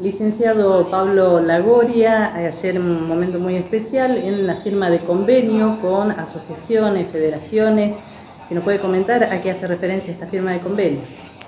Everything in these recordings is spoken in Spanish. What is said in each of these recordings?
Licenciado Pablo Lagoria, ayer un momento muy especial en la firma de convenio con asociaciones, federaciones. Si nos puede comentar a qué hace referencia esta firma de convenio.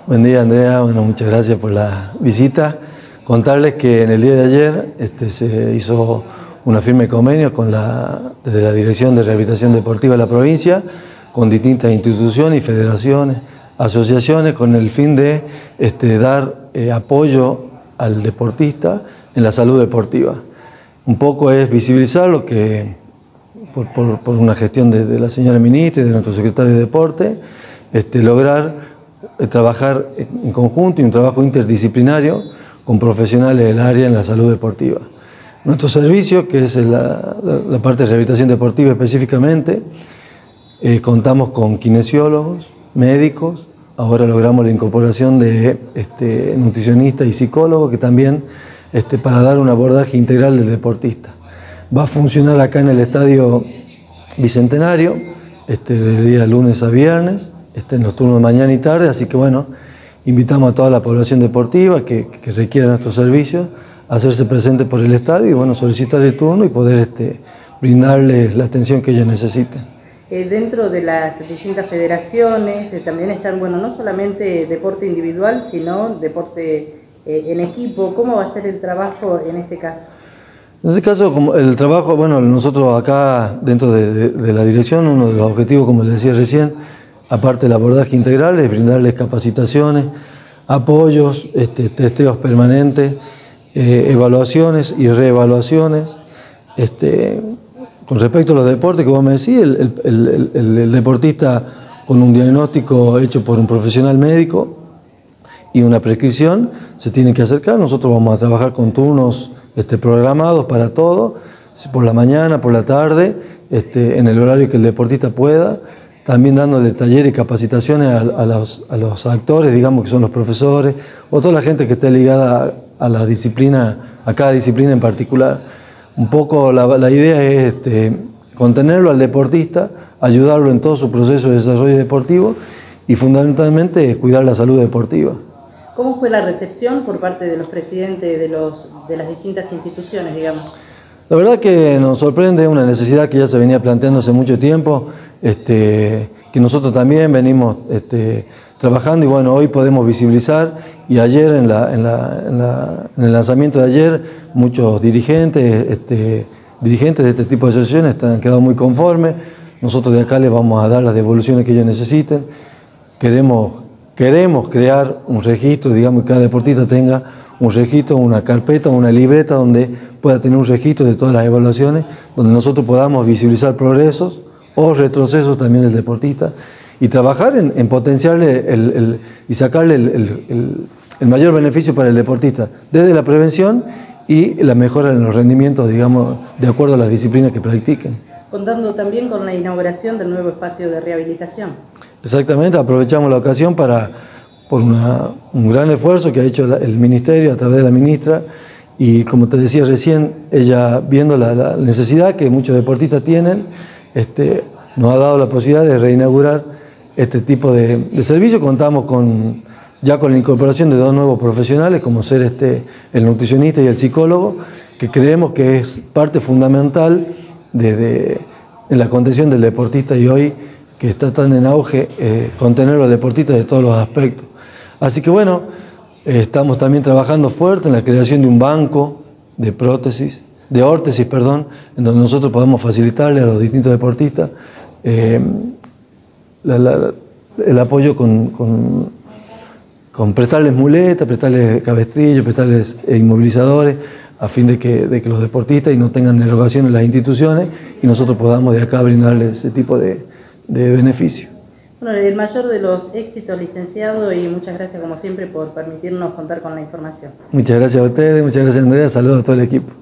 Buen día Andrea, bueno, muchas gracias por la visita. Contarles que en el día de ayer este, se hizo una firma de convenio con la, desde la Dirección de Rehabilitación Deportiva de la provincia, con distintas instituciones y federaciones, asociaciones, con el fin de este, dar eh, apoyo al deportista en la salud deportiva. Un poco es visibilizar lo que, por, una gestión de, la señora ministra y de nuestro secretario de Deporte, este, lograr eh, trabajar en conjunto y un trabajo interdisciplinario con profesionales del área en la salud deportiva. Nuestro servicio, que es la, parte de rehabilitación deportiva específicamente, eh, contamos con kinesiólogos, médicos, Ahora logramos la incorporación de este, nutricionistas y psicólogos que también este, para dar un abordaje integral del deportista. Va a funcionar acá en el estadio Bicentenario, este, de día lunes a viernes, este, en los turnos de mañana y tarde, así que bueno, invitamos a toda la población deportiva que, que requiera nuestros servicios a hacerse presente por el estadio y bueno, solicitar el turno y poder este, brindarles la atención que ellos necesiten. Eh, dentro de las distintas federaciones eh, también están, bueno, no solamente deporte individual, sino deporte eh, en equipo. ¿Cómo va a ser el trabajo en este caso? En este caso, como el trabajo, bueno, nosotros acá dentro de, la dirección, uno de los objetivos, como les decía recién, aparte del abordaje integral, es brindarles capacitaciones, apoyos, este, testeos permanentes, evaluaciones y reevaluaciones, este, con respecto a los deportes, vos me decís, el, deportista con un diagnóstico hecho por un profesional médico y una prescripción se tiene que acercar. Nosotros vamos a trabajar con turnos este, programados para todo, por la mañana, por la tarde, este, en el horario que el deportista pueda, también dándole talleres y capacitaciones a, los, a, los, actores, digamos que son los profesores, o toda la gente que esté ligada a la disciplina, a cada disciplina en particular. Un poco la, idea es este, contenerlo al deportista, ayudarlo en todo su proceso de desarrollo deportivo y fundamentalmente cuidar la salud deportiva. ¿Cómo fue la recepción por parte de los presidentes de, los, de las distintas instituciones, digamos? La verdad que nos sorprende una necesidad que ya se venía planteando hace mucho tiempo, este, que nosotros también venimos este, trabajando y bueno, hoy podemos visibilizar y ayer en, el lanzamiento de ayer muchos dirigentes, este, dirigentes de este tipo de asociaciones han quedado muy conformes. Nosotros de acá les vamos a dar las devoluciones que ellos necesiten. Queremos, queremos crear un registro, digamos, que cada deportista tenga un registro, una carpeta, una libreta donde pueda tener un registro de todas las evaluaciones, donde nosotros podamos visibilizar progresos o retrocesos también del deportista y trabajar en, potenciarle y sacarle el, el mayor beneficio para el deportista, desde la prevención y la mejora en los rendimientos, digamos, de acuerdo a las disciplinas que practiquen. Contando también con la inauguración del nuevo espacio de rehabilitación. Exactamente, aprovechamos la ocasión para, por un gran esfuerzo que ha hecho el Ministerio a través de la ministra, y como te decía recién, ella viendo la, necesidad que muchos deportistas tienen, este, nos ha dado la posibilidad de reinaugurar este tipo de, servicio. Contamos con ya con la incorporación de dos nuevos profesionales, como ser este, el nutricionista y el psicólogo, que creemos que es parte fundamental de, la contención del deportista y hoy que está tan en auge eh, contener al deportista de todos los aspectos. Así que bueno, eh, estamos también trabajando fuerte en la creación de un banco de prótesis, de órtesis, perdón, en donde nosotros podamos facilitarle a los distintos deportistas eh, el apoyo con con prestarles muletas, prestarles cabestrillos, prestarles eh, inmovilizadores, a fin de que, de que los deportistas y no tengan derogación en las instituciones y nosotros podamos de acá brindarles ese tipo de, de beneficio. Bueno, el mayor de los éxitos, licenciado, y muchas gracias como siempre por permitirnos contar con la información. Muchas gracias a ustedes, muchas gracias Andrea, saludos a todo el equipo.